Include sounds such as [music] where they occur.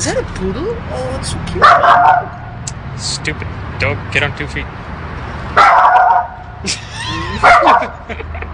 Is that a poodle? Oh, it's so cute. Stupid dog. Get on two feet. [laughs]